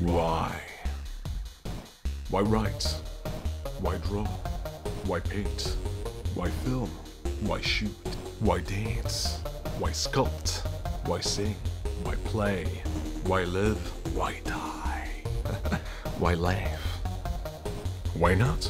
Why? Why write? Why draw? Why paint? Why film? Why shoot? Why dance? Why sculpt? Why sing? Why play? Why live? Why die? Why laugh? Why not?